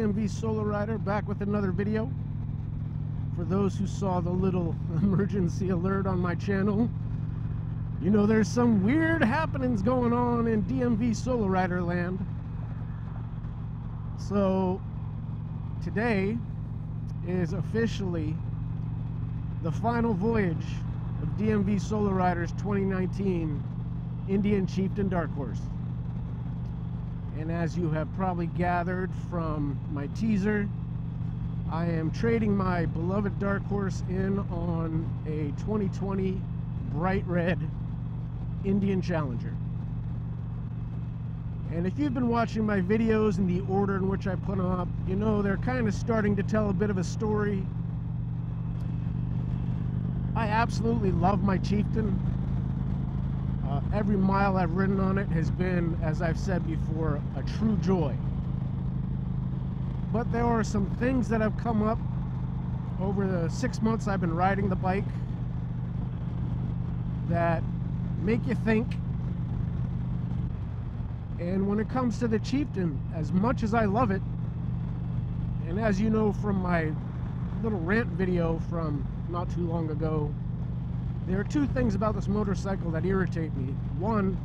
DMV SoloRider back with another video. For those who saw the little emergency alert on my channel, you know there's some weird happenings going on in DMV SoloRider land. So today is officially the final voyage of DMV SoloRiders 2019 Indian Chieftain Dark Horse. And as you have probably gathered from my teaser, I am trading my beloved Dark Horse in on a 2020 bright red Indian Challenger. And if you've been watching my videos in the order in which I put them up, you know they're kind of starting to tell a bit of a story. I absolutely love my Chieftain. Uh, every mile I've ridden on it has been, as I've said before, a true joy. But there are some things that have come up over the six months I've been riding the bike that make you think. And when it comes to the Chieftain, as much as I love it, and as you know from my little rant video from not too long ago, there are two things about this motorcycle that irritate me. One,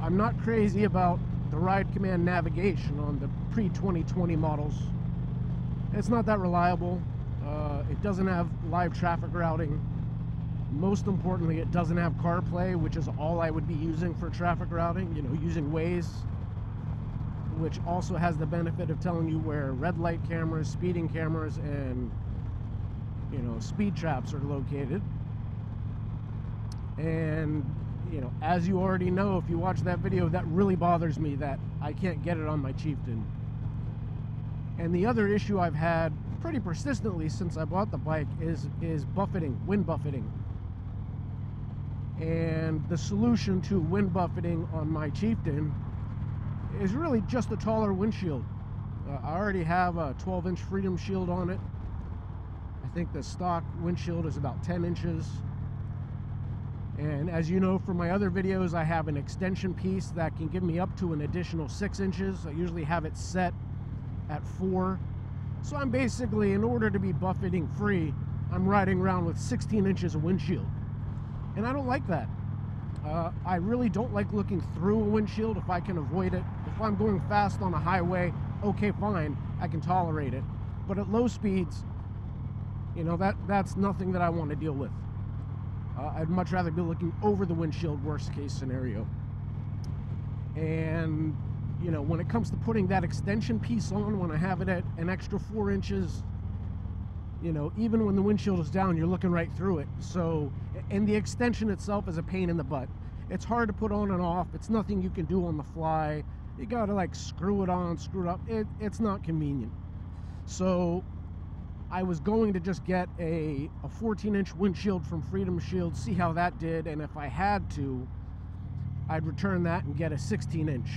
I'm not crazy about the Ride Command navigation on the pre-2020 models. It's not that reliable. Uh, it doesn't have live traffic routing. Most importantly, it doesn't have CarPlay, which is all I would be using for traffic routing, you know, using Waze, which also has the benefit of telling you where red light cameras, speeding cameras, and, you know, speed traps are located. And, you know, as you already know, if you watch that video, that really bothers me that I can't get it on my Chieftain. And the other issue I've had pretty persistently since I bought the bike is, is buffeting, wind buffeting. And the solution to wind buffeting on my Chieftain is really just a taller windshield. Uh, I already have a 12 inch Freedom Shield on it. I think the stock windshield is about 10 inches. And as you know from my other videos, I have an extension piece that can give me up to an additional six inches. I usually have it set at four. So I'm basically, in order to be buffeting free, I'm riding around with 16 inches of windshield. And I don't like that. Uh, I really don't like looking through a windshield if I can avoid it. If I'm going fast on a highway, okay, fine, I can tolerate it. But at low speeds, you know, that, that's nothing that I want to deal with. Uh, I'd much rather be looking over the windshield, worst case scenario. And, you know, when it comes to putting that extension piece on, when I have it at an extra four inches, you know, even when the windshield is down, you're looking right through it. So, and the extension itself is a pain in the butt. It's hard to put on and off. It's nothing you can do on the fly. You gotta like screw it on, screw it up. It, it's not convenient. So I was going to just get a, a 14 inch windshield from Freedom Shield, see how that did, and if I had to, I'd return that and get a 16 inch.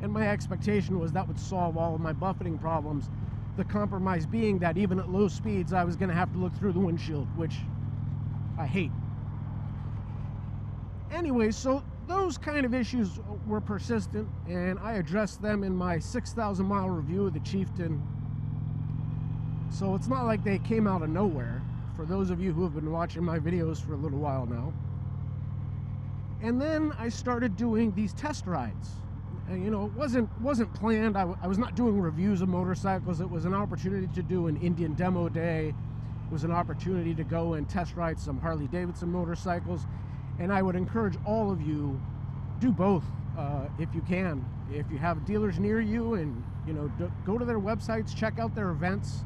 And my expectation was that would solve all of my buffeting problems. The compromise being that even at low speeds, I was going to have to look through the windshield, which I hate. Anyway, so those kind of issues were persistent, and I addressed them in my 6,000 mile review of the Chieftain so it's not like they came out of nowhere, for those of you who have been watching my videos for a little while now. And then I started doing these test rides. And, you know, it wasn't, wasn't planned. I, I was not doing reviews of motorcycles. It was an opportunity to do an Indian demo day. It was an opportunity to go and test ride some Harley Davidson motorcycles. And I would encourage all of you, do both uh, if you can. If you have dealers near you and, you know, go to their websites, check out their events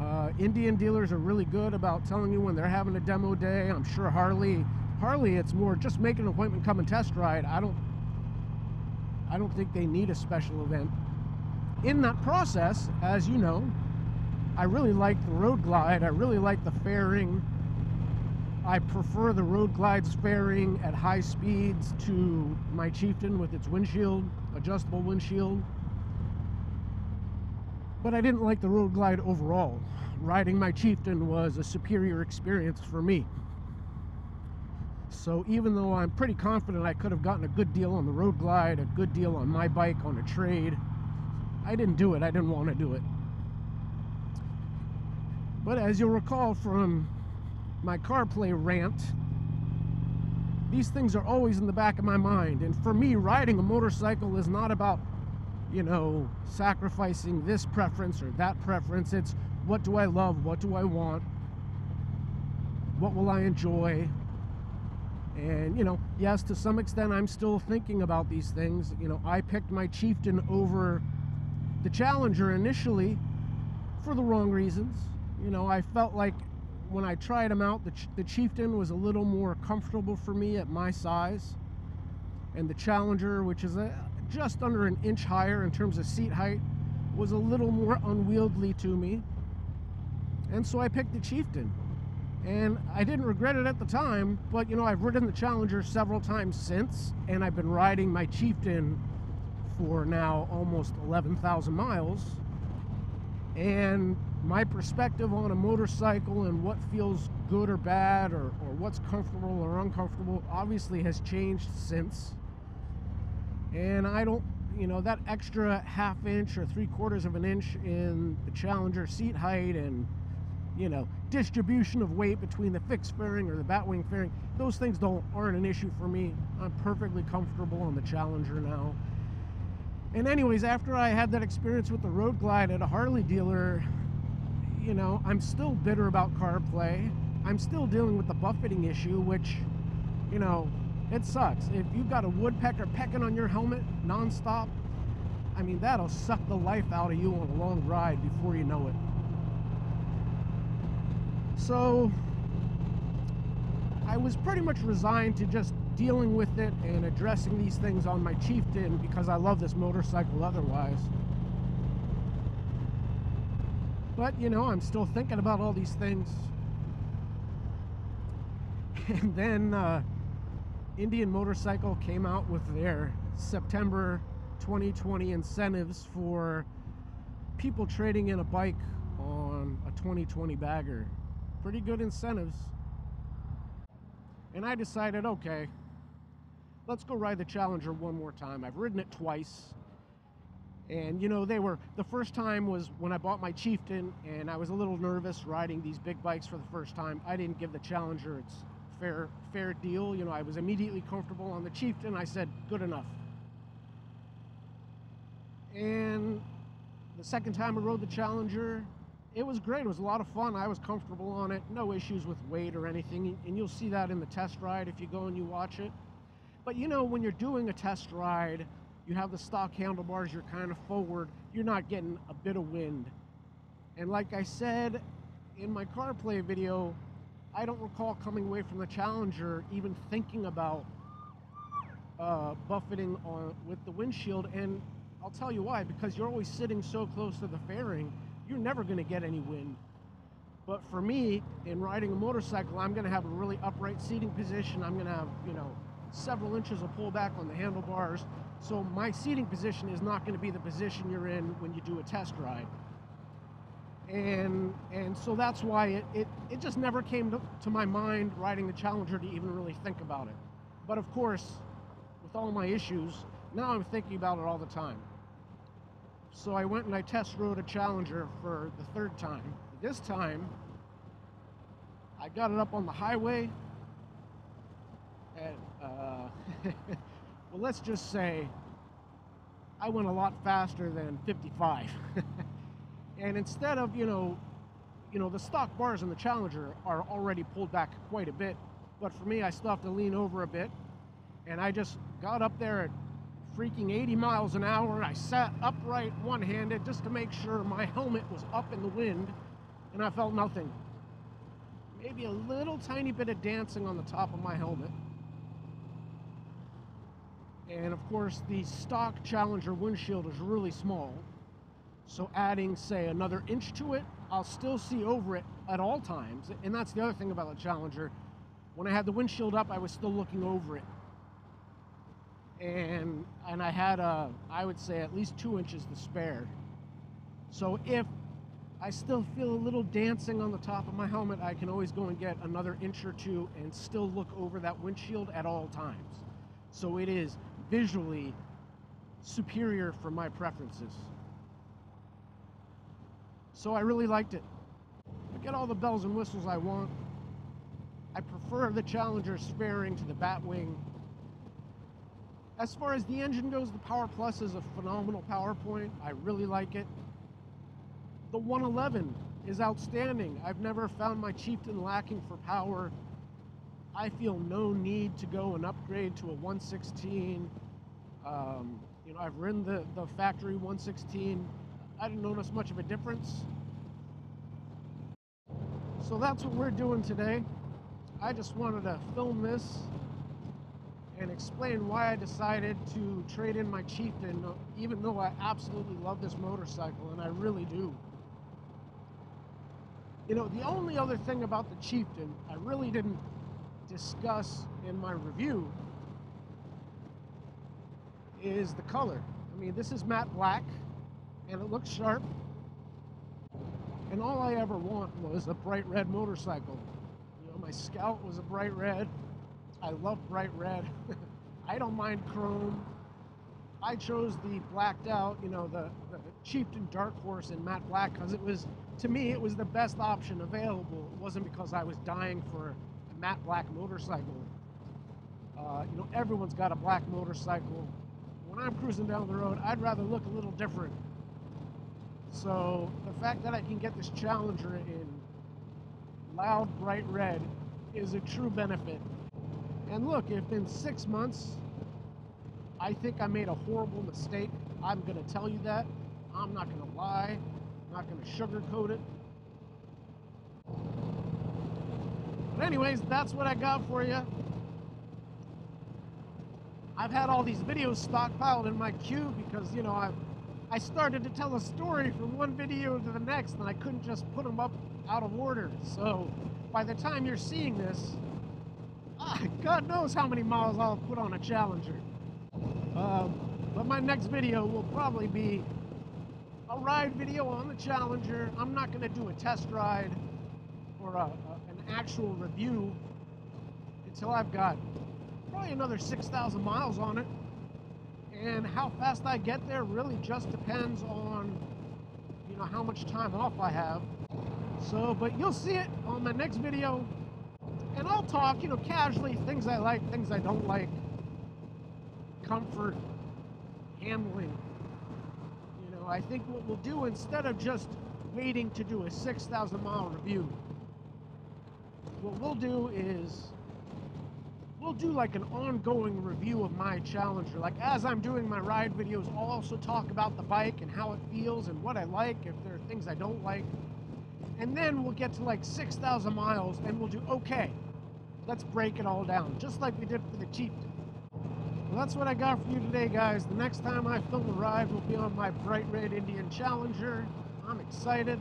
uh, Indian dealers are really good about telling you when they're having a demo day. I'm sure Harley, Harley, it's more just make an appointment, come and test ride. I don't, I don't think they need a special event. In that process, as you know, I really like the Road Glide. I really like the fairing. I prefer the Road Glide's fairing at high speeds to my Chieftain with its windshield, adjustable windshield but I didn't like the Road Glide overall. Riding my Chieftain was a superior experience for me. So even though I'm pretty confident I could have gotten a good deal on the Road Glide, a good deal on my bike on a trade, I didn't do it. I didn't want to do it. But as you'll recall from my CarPlay rant, these things are always in the back of my mind. And for me, riding a motorcycle is not about, you know, sacrificing this preference or that preference. It's what do I love? What do I want? What will I enjoy? And, you know, yes, to some extent, I'm still thinking about these things. You know, I picked my Chieftain over the Challenger initially for the wrong reasons. You know, I felt like when I tried them out, the, the Chieftain was a little more comfortable for me at my size. And the Challenger, which is a, just under an inch higher in terms of seat height, was a little more unwieldy to me. And so I picked the Chieftain. And I didn't regret it at the time, but you know, I've ridden the Challenger several times since, and I've been riding my Chieftain for now almost 11,000 miles. And my perspective on a motorcycle and what feels good or bad or, or what's comfortable or uncomfortable obviously has changed since. And I don't, you know, that extra half inch or three quarters of an inch in the Challenger seat height and, you know, distribution of weight between the fixed fairing or the batwing fairing, those things don't aren't an issue for me. I'm perfectly comfortable on the Challenger now. And anyways, after I had that experience with the Road Glide at a Harley dealer, you know, I'm still bitter about CarPlay. I'm still dealing with the buffeting issue, which, you know, it sucks. If you've got a woodpecker pecking on your helmet nonstop, I mean, that'll suck the life out of you on a long ride before you know it. So, I was pretty much resigned to just dealing with it and addressing these things on my Chieftain because I love this motorcycle otherwise. But, you know, I'm still thinking about all these things. And then uh, Indian Motorcycle came out with their September 2020 incentives for people trading in a bike on a 2020 bagger. Pretty good incentives. And I decided, okay, let's go ride the Challenger one more time. I've ridden it twice. And you know, they were the first time was when I bought my Chieftain, and I was a little nervous riding these big bikes for the first time. I didn't give the Challenger its fair fair deal. You know, I was immediately comfortable on the Chieftain. I said, good enough. And the second time I rode the Challenger, it was great. It was a lot of fun. I was comfortable on it. No issues with weight or anything. And you'll see that in the test ride if you go and you watch it. But you know, when you're doing a test ride, you have the stock handlebars, you're kind of forward, you're not getting a bit of wind. And like I said in my CarPlay video, I don't recall coming away from the Challenger even thinking about uh, buffeting on with the windshield. And I'll tell you why, because you're always sitting so close to the fairing, you're never going to get any wind. But for me, in riding a motorcycle, I'm going to have a really upright seating position. I'm going to have, you know, several inches of pullback on the handlebars. So my seating position is not going to be the position you're in when you do a test ride. And and so that's why it, it, it just never came to, to my mind riding the Challenger to even really think about it. But of course, with all my issues, now I'm thinking about it all the time. So I went and I test rode a Challenger for the third time. This time, I got it up on the highway and uh, well, let's just say I went a lot faster than 55. and instead of, you know, you know, the stock bars in the Challenger are already pulled back quite a bit. But for me, I still have to lean over a bit. And I just got up there at freaking 80 miles an hour. I sat upright one-handed just to make sure my helmet was up in the wind. And I felt nothing. Maybe a little tiny bit of dancing on the top of my helmet. And of course, the stock Challenger windshield is really small. So adding, say, another inch to it, I'll still see over it at all times. And that's the other thing about the Challenger. When I had the windshield up, I was still looking over it. And, and I had, a, I would say, at least two inches to spare. So if I still feel a little dancing on the top of my helmet, I can always go and get another inch or two and still look over that windshield at all times. So it is visually superior for my preferences. So I really liked it. I get all the bells and whistles I want. I prefer the Challenger's fairing to the Batwing. As far as the engine goes, the Power Plus is a phenomenal powerplant. I really like it. The 111 is outstanding. I've never found my Chieftain lacking for power. I feel no need to go and upgrade to a 116. Um, you know, I've ridden the, the factory 116. I didn't notice much of a difference. So that's what we're doing today. I just wanted to film this and explain why I decided to trade in my Chieftain, even though I absolutely love this motorcycle, and I really do. You know, the only other thing about the Chieftain I really didn't discuss in my review is the color. I mean, this is matte black, and it looks sharp. And all I ever want was a bright red motorcycle. You know, my Scout was a bright red. I love bright red. I don't mind chrome. I chose the blacked out, you know, the, the Chieftain Dark Horse in matte black because it was, to me, it was the best option available. It wasn't because I was dying for a matte black motorcycle. Uh, you know, everyone's got a black motorcycle. When I'm cruising down the road, I'd rather look a little different. So the fact that I can get this Challenger in loud, bright red is a true benefit. And look, if in six months I think I made a horrible mistake, I'm going to tell you that. I'm not going to lie. I'm not going to sugarcoat it. But anyways, that's what I got for you. I've had all these videos stockpiled in my queue because, you know, I I started to tell a story from one video to the next and I couldn't just put them up out of order. So by the time you're seeing this, ah, God knows how many miles I'll put on a Challenger. Um, but my next video will probably be a ride video on the Challenger. I'm not going to do a test ride or a, a, an actual review until I've got probably another 6,000 miles on it. And how fast I get there really just depends on, you know, how much time off I have. So, but you'll see it on my next video. And I'll talk, you know, casually, things I like, things I don't like, comfort, handling. You know, I think what we'll do instead of just waiting to do a 6,000 mile review, what we'll do is we'll do like an ongoing review of my Challenger. Like as I'm doing my ride videos, I'll also talk about the bike and how it feels and what I like, if there are things I don't like. And then we'll get to like 6,000 miles and we'll do, okay, let's break it all down, just like we did for the Chieftain. Well, that's what I got for you today, guys. The next time I film a ride will be on my bright red Indian Challenger. I'm excited.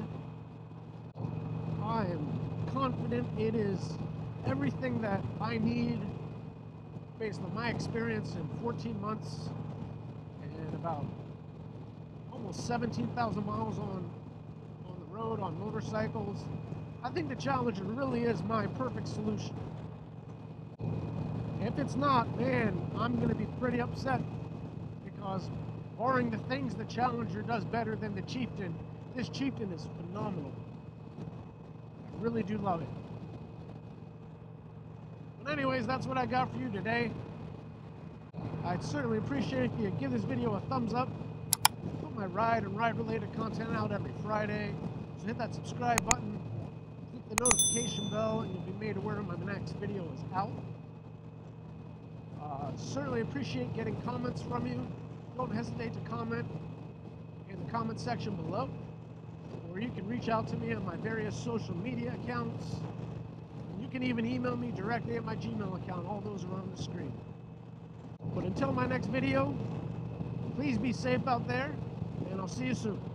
I am confident it is everything that I need based on my experience in 14 months and about almost 17,000 miles on on the road on motorcycles. I think the Challenger really is my perfect solution. If it's not, man, I'm going to be pretty upset because barring the things the Challenger does better than the Chieftain, this Chieftain is phenomenal. I really do love it anyways, that's what I got for you today. I'd certainly appreciate if you give this video a thumbs up. Put my ride and ride-related content out every Friday. So hit that subscribe button, click the notification bell, and you'll be made aware when my next video is out. Uh, certainly appreciate getting comments from you. Don't hesitate to comment in the comment section below. Or you can reach out to me on my various social media accounts. You can even email me directly at my Gmail account. All those are on the screen. But until my next video, please be safe out there, and I'll see you soon.